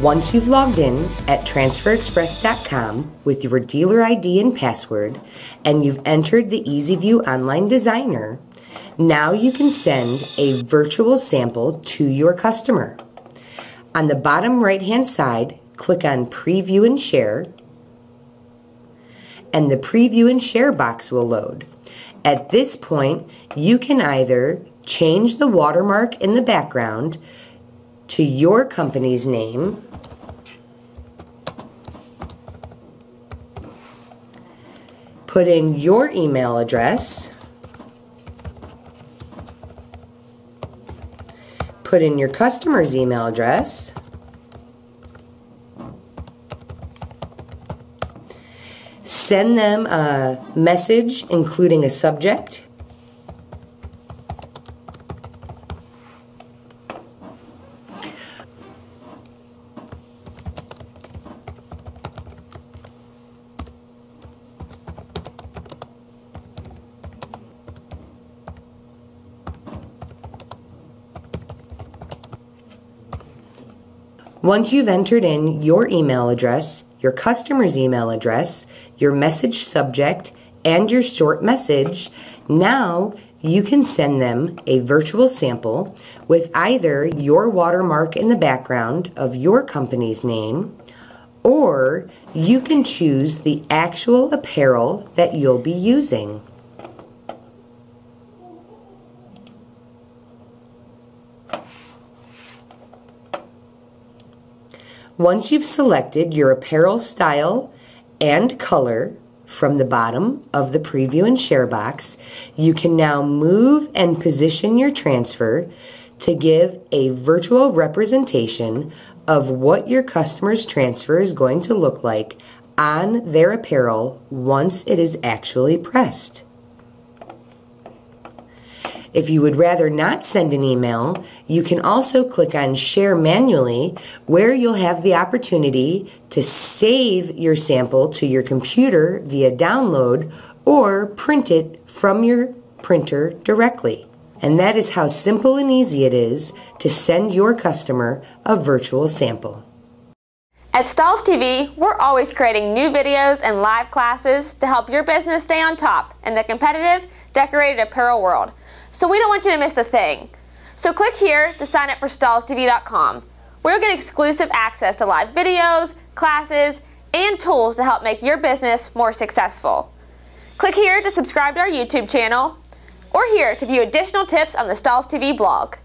Once you've logged in at transferexpress.com with your dealer ID and password, and you've entered the EasyView Online Designer, now you can send a virtual sample to your customer. On the bottom right hand side, click on Preview and Share, and the Preview and Share box will load. At this point, you can either change the watermark in the background to your company's name. Put in your email address, put in your customer's email address, send them a message including a subject, Once you've entered in your email address, your customer's email address, your message subject, and your short message, now you can send them a virtual sample with either your watermark in the background of your company's name, or you can choose the actual apparel that you'll be using. Once you've selected your apparel style and color from the bottom of the preview and share box, you can now move and position your transfer to give a virtual representation of what your customer's transfer is going to look like on their apparel once it is actually pressed. If you would rather not send an email, you can also click on Share Manually, where you'll have the opportunity to save your sample to your computer via download or print it from your printer directly. And that is how simple and easy it is to send your customer a virtual sample. At Stahls TV, we're always creating new videos and live classes to help your business stay on top in the competitive, decorated apparel world. So we don't want you to miss a thing. So click here to sign up for stahlstv.com. We'll get exclusive access to live videos, classes, and tools to help make your business more successful. Click here to subscribe to our YouTube channel, or here to view additional tips on the Stahls TV blog.